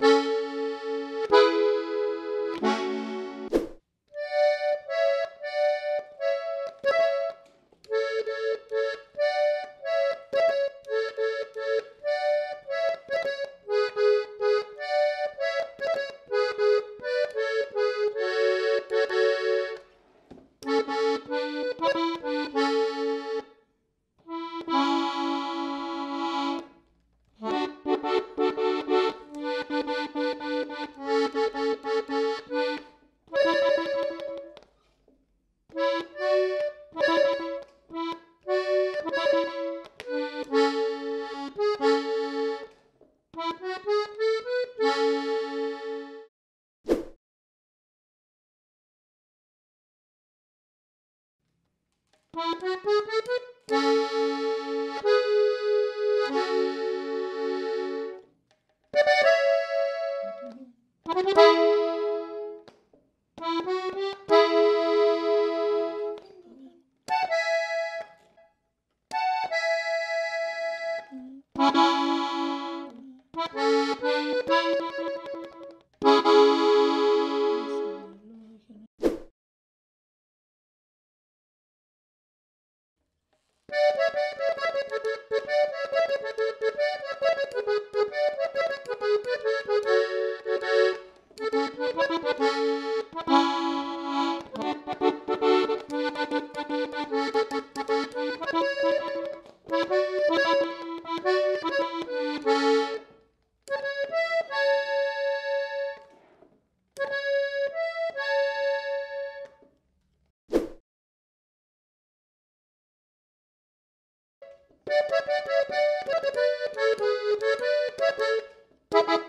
うん。Thank you. beep, beep. Thank you.